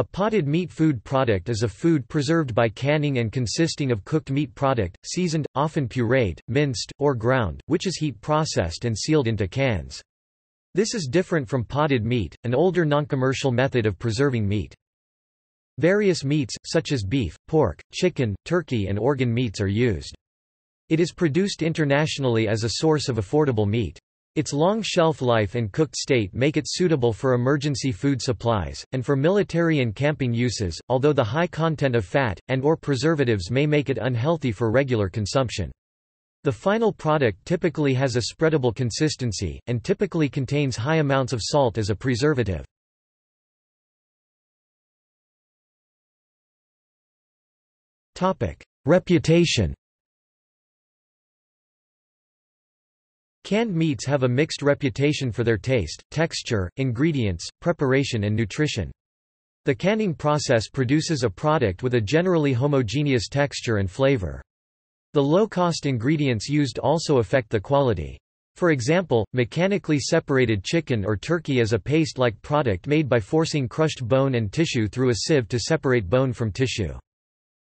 A potted meat food product is a food preserved by canning and consisting of cooked meat product, seasoned, often pureed, minced, or ground, which is heat processed and sealed into cans. This is different from potted meat, an older non-commercial method of preserving meat. Various meats, such as beef, pork, chicken, turkey and organ meats are used. It is produced internationally as a source of affordable meat. Its long shelf life and cooked state make it suitable for emergency food supplies, and for military and camping uses, although the high content of fat, and or preservatives may make it unhealthy for regular consumption. The final product typically has a spreadable consistency, and typically contains high amounts of salt as a preservative. Reputation Canned meats have a mixed reputation for their taste, texture, ingredients, preparation and nutrition. The canning process produces a product with a generally homogeneous texture and flavor. The low-cost ingredients used also affect the quality. For example, mechanically separated chicken or turkey is a paste-like product made by forcing crushed bone and tissue through a sieve to separate bone from tissue.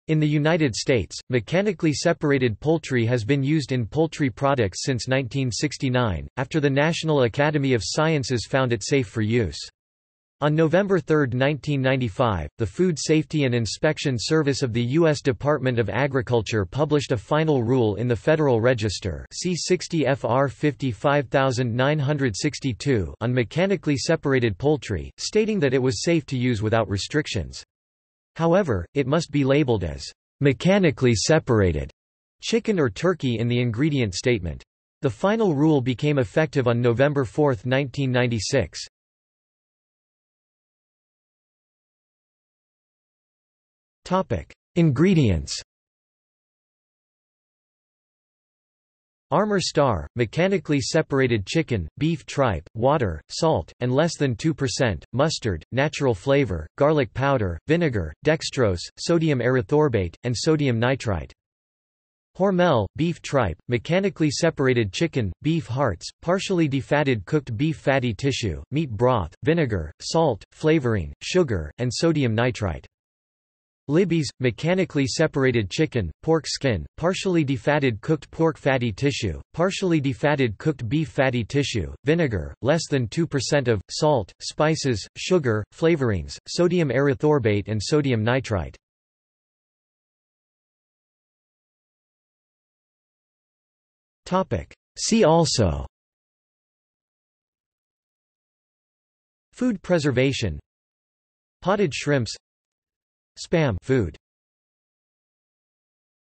In the United States, mechanically separated poultry has been used in poultry products since 1969, after the National Academy of Sciences found it safe for use. On November 3, 1995, the Food Safety and Inspection Service of the U.S. Department of Agriculture published a final rule in the Federal Register C 60 FR 55962 on mechanically separated poultry, stating that it was safe to use without restrictions. However, it must be labeled as mechanically separated chicken or turkey in the ingredient statement. The final rule became effective on November 4, 1996. Topic: Ingredients Armour Star, mechanically separated chicken, beef tripe, water, salt, and less than 2%, mustard, natural flavor, garlic powder, vinegar, dextrose, sodium erythorbate, and sodium nitrite. Hormel, beef tripe, mechanically separated chicken, beef hearts, partially defatted cooked beef fatty tissue, meat broth, vinegar, salt, flavoring, sugar, and sodium nitrite. Libby's, mechanically separated chicken, pork skin, partially defatted cooked pork fatty tissue, partially defatted cooked beef fatty tissue, vinegar, less than 2% of, salt, spices, sugar, flavorings, sodium erythorbate and sodium nitrite. See also Food preservation Potted shrimps Spam food